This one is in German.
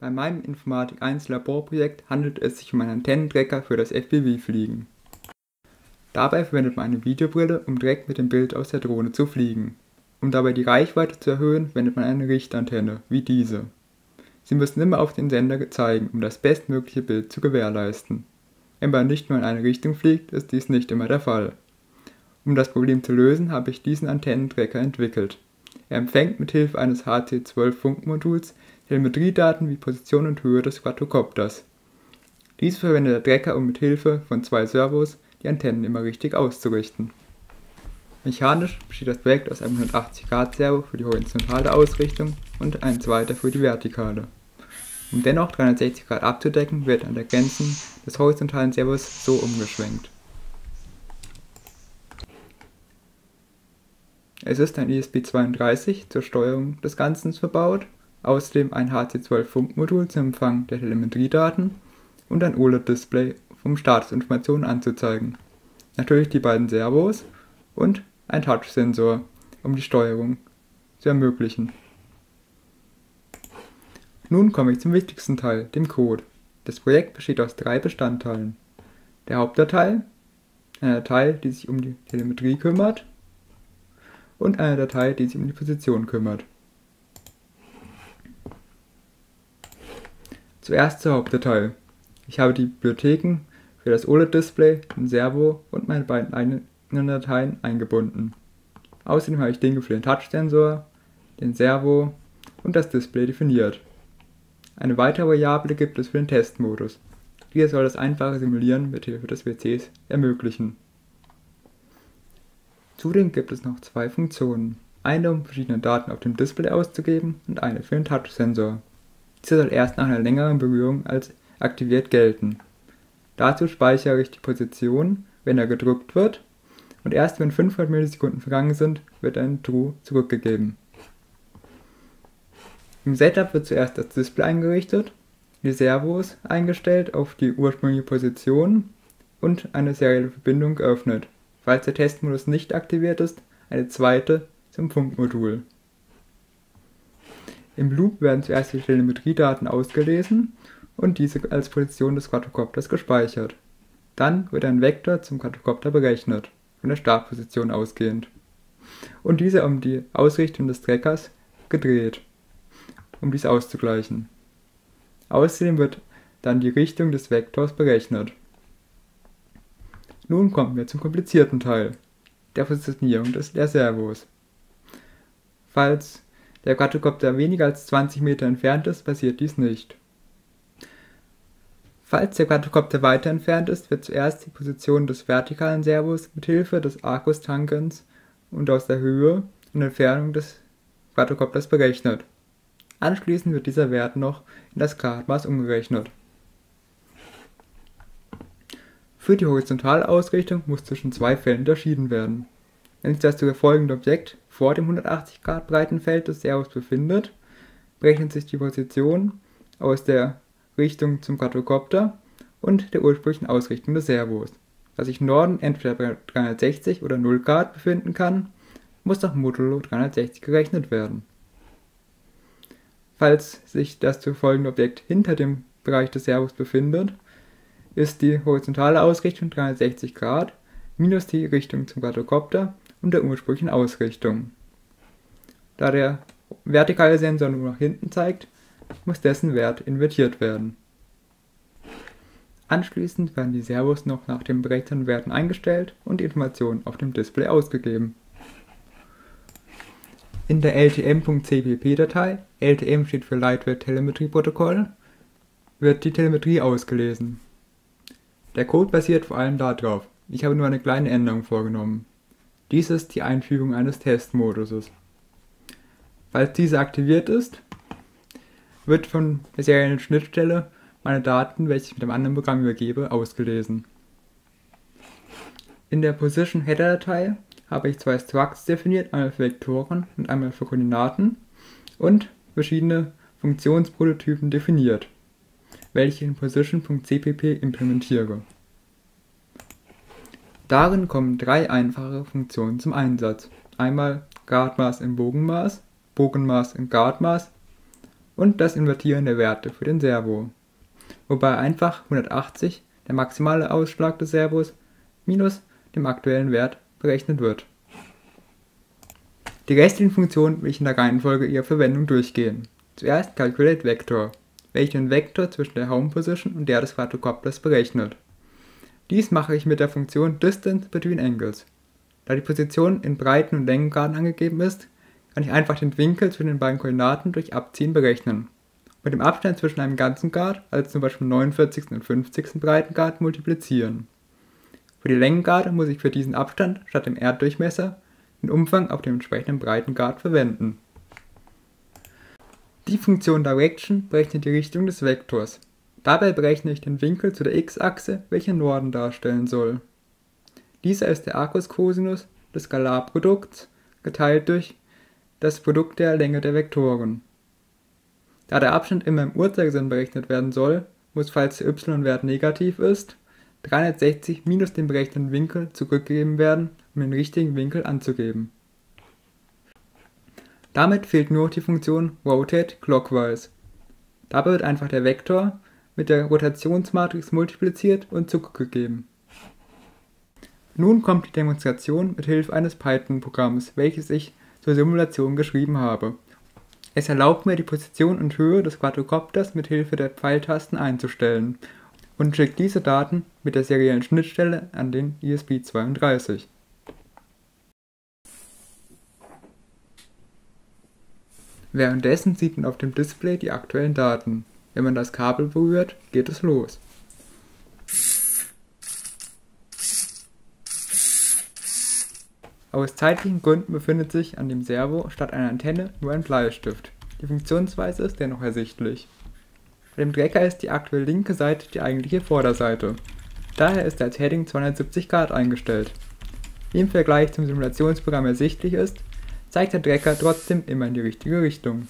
Bei meinem Informatik 1 Laborprojekt handelt es sich um einen Antennentrecker für das FPV-Fliegen. Dabei verwendet man eine Videobrille, um direkt mit dem Bild aus der Drohne zu fliegen. Um dabei die Reichweite zu erhöhen, verwendet man eine Richtantenne, wie diese. Sie müssen immer auf den Sender zeigen, um das bestmögliche Bild zu gewährleisten. Wenn man nicht nur in eine Richtung fliegt, ist dies nicht immer der Fall. Um das Problem zu lösen, habe ich diesen Antennentrecker entwickelt. Er empfängt mit Hilfe eines HC12 Funkmoduls Telemetriedaten wie Position und Höhe des Quadrocopters. Dies verwendet der Trecker, um mit Hilfe von zwei Servos die Antennen immer richtig auszurichten. Mechanisch besteht das Projekt aus einem 180-Grad-Servo für die horizontale Ausrichtung und einem zweiter für die vertikale. Um dennoch 360 Grad abzudecken, wird an der Grenzen des horizontalen Servos so umgeschwenkt. Es ist ein ESP32 zur Steuerung des Ganzen verbaut, außerdem ein HC12 Funkmodul zum Empfang der Telemetriedaten und ein OLED-Display, um Statusinformationen anzuzeigen. Natürlich die beiden Servos und ein Touchsensor, um die Steuerung zu ermöglichen. Nun komme ich zum wichtigsten Teil, dem Code. Das Projekt besteht aus drei Bestandteilen. Der Hauptdatei, eine Datei, die sich um die Telemetrie kümmert und eine Datei, die sich um die Position kümmert. Zuerst zur Hauptdatei. Ich habe die Bibliotheken für das OLED-Display, den Servo und meine beiden eigenen Dateien eingebunden. Außerdem habe ich Dinge für den Touch-Sensor, den Servo und das Display definiert. Eine weitere Variable gibt es für den Testmodus. Dieser soll das einfache Simulieren mit Hilfe des WCs ermöglichen. Zudem gibt es noch zwei Funktionen. Eine, um verschiedene Daten auf dem Display auszugeben und eine für den Touchsensor. Dieser soll erst nach einer längeren Berührung als aktiviert gelten. Dazu speichere ich die Position, wenn er gedrückt wird, und erst wenn 500 Millisekunden vergangen sind, wird ein True zurückgegeben. Im Setup wird zuerst das Display eingerichtet, die Servos eingestellt auf die ursprüngliche Position und eine serielle Verbindung geöffnet falls der Testmodus nicht aktiviert ist, eine zweite zum Funkmodul. Im Loop werden zuerst die Telemetriedaten ausgelesen und diese als Position des Quadrocopters gespeichert. Dann wird ein Vektor zum Quadrocopter berechnet, von der Startposition ausgehend. Und dieser um die Ausrichtung des Trackers gedreht, um dies auszugleichen. Außerdem wird dann die Richtung des Vektors berechnet. Nun kommen wir zum komplizierten Teil, der Positionierung des, der Servos. Falls der Quadrocopter weniger als 20 Meter entfernt ist, passiert dies nicht. Falls der Quadrocopter weiter entfernt ist, wird zuerst die Position des vertikalen Servos mit Hilfe des Arcus-Tankens und aus der Höhe und Entfernung des Quadrocopters berechnet. Anschließend wird dieser Wert noch in das Gradmaß umgerechnet. Für die Horizontalausrichtung muss zwischen zwei Fällen unterschieden werden. Wenn sich das zu folgende Objekt vor dem 180 Grad breiten Feld des Servos befindet, berechnet sich die Position aus der Richtung zum Quadrocopter und der ursprünglichen Ausrichtung des Servos. Da sich Norden entweder bei 360 oder 0 Grad befinden kann, muss nach Modulo 360 gerechnet werden. Falls sich das zu folgende Objekt hinter dem Bereich des Servos befindet, ist die horizontale Ausrichtung 360 Grad minus die Richtung zum Quadrocopter und der ursprünglichen Ausrichtung. Da der vertikale Sensor nur nach hinten zeigt, muss dessen Wert invertiert werden. Anschließend werden die Servos noch nach den berechneten Werten eingestellt und die Informationen auf dem Display ausgegeben. In der LTM.cpp-Datei, LTM steht für Lightweight Telemetry Protocol, wird die Telemetrie ausgelesen. Der Code basiert vor allem darauf. Ich habe nur eine kleine Änderung vorgenommen. Dies ist die Einfügung eines Testmoduses. Falls dieser aktiviert ist, wird von der seriellen Schnittstelle meine Daten, welche ich mit einem anderen Programm übergebe, ausgelesen. In der Position Header Datei habe ich zwei Structs definiert, einmal für Vektoren und einmal für Koordinaten und verschiedene Funktionsprototypen definiert welche in Position.cpp implementiere. Darin kommen drei einfache Funktionen zum Einsatz. Einmal Gradmaß im Bogenmaß, Bogenmaß im Gradmaß und das Invertieren der Werte für den Servo, wobei einfach 180, der maximale Ausschlag des Servos, minus dem aktuellen Wert berechnet wird. Die restlichen Funktionen will ich in der Reihenfolge ihrer Verwendung durchgehen. Zuerst Calculate Vector, welcher den Vektor zwischen der Home Position und der des Quadrocopters berechnet. Dies mache ich mit der Funktion Distance between angles. Da die Position in Breiten- und Längengraden angegeben ist, kann ich einfach den Winkel zwischen den beiden Koordinaten durch Abziehen berechnen. Mit dem Abstand zwischen einem ganzen Grad, also zum Beispiel 49. und 50. Breitengrad, multiplizieren. Für die Längengrade muss ich für diesen Abstand statt dem Erddurchmesser den Umfang auf dem entsprechenden Breitengrad verwenden. Die Funktion Direction berechnet die Richtung des Vektors. Dabei berechne ich den Winkel zu der x-Achse, welche Norden darstellen soll. Dieser ist der Arcus-Cosinus des Skalarprodukts geteilt durch das Produkt der Länge der Vektoren. Da der Abstand immer im Uhrzeigersinn berechnet werden soll, muss, falls der y-Wert negativ ist, 360 minus den berechneten Winkel zurückgegeben werden, um den richtigen Winkel anzugeben. Damit fehlt nur die Funktion Rotate Clockwise. Dabei wird einfach der Vektor mit der Rotationsmatrix multipliziert und zurückgegeben. Nun kommt die Demonstration mit Hilfe eines Python-Programms, welches ich zur Simulation geschrieben habe. Es erlaubt mir, die Position und Höhe des Quadrocopters mit Hilfe der Pfeiltasten einzustellen und schickt diese Daten mit der seriellen Schnittstelle an den ESP32. Währenddessen sieht man auf dem Display die aktuellen Daten. Wenn man das Kabel berührt, geht es los. Aus zeitlichen Gründen befindet sich an dem Servo statt einer Antenne nur ein Bleistift. Die Funktionsweise ist dennoch ersichtlich. Bei dem Trecker ist die aktuell linke Seite die eigentliche Vorderseite. Daher ist er als Heading 270 Grad eingestellt. Wie im Vergleich zum Simulationsprogramm ersichtlich ist, zeigt der Trecker trotzdem immer in die richtige Richtung.